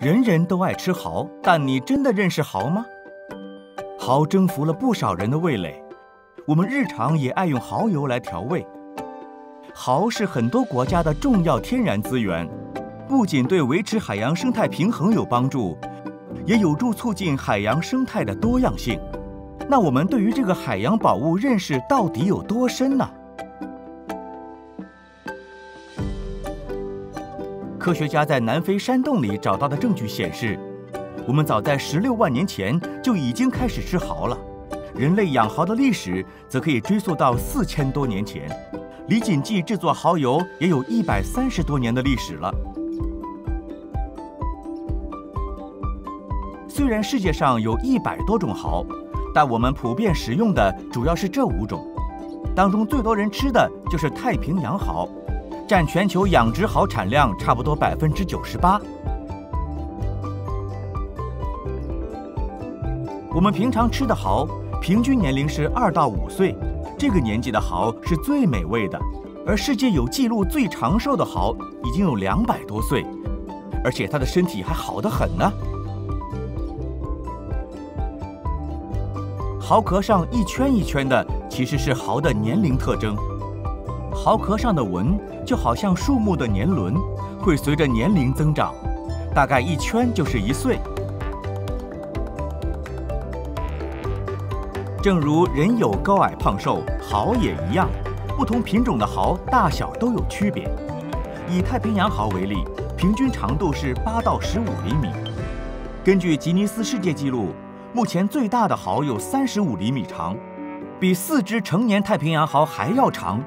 人人都爱吃蚝，但你真的认识蚝吗？蚝征服了不少人的味蕾，我们日常也爱用蚝油来调味。蚝是很多国家的重要天然资源，不仅对维持海洋生态平衡有帮助，也有助促进海洋生态的多样性。那我们对于这个海洋宝物认识到底有多深呢？科学家在南非山洞里找到的证据显示，我们早在十六万年前就已经开始吃蚝了。人类养蚝的历史则可以追溯到四千多年前。李锦记制作蚝油也有一百三十多年的历史了。虽然世界上有一百多种蚝，但我们普遍使用的主要是这五种，当中最多人吃的就是太平洋蚝。占全球养殖蚝产量差不多百分之九十八。我们平常吃的蚝，平均年龄是二到五岁，这个年纪的蚝是最美味的。而世界有记录最长寿的蚝已经有两百多岁，而且它的身体还好得很呢。蚝壳上一圈一圈的，其实是蚝的年龄特征。蚝壳上的纹就好像树木的年轮，会随着年龄增长，大概一圈就是一岁。正如人有高矮胖瘦，蚝也一样，不同品种的蚝大小都有区别。以太平洋蚝为例，平均长度是八到十五厘米。根据吉尼斯世界纪录，目前最大的蚝有三十五厘米长，比四只成年太平洋蚝还要长。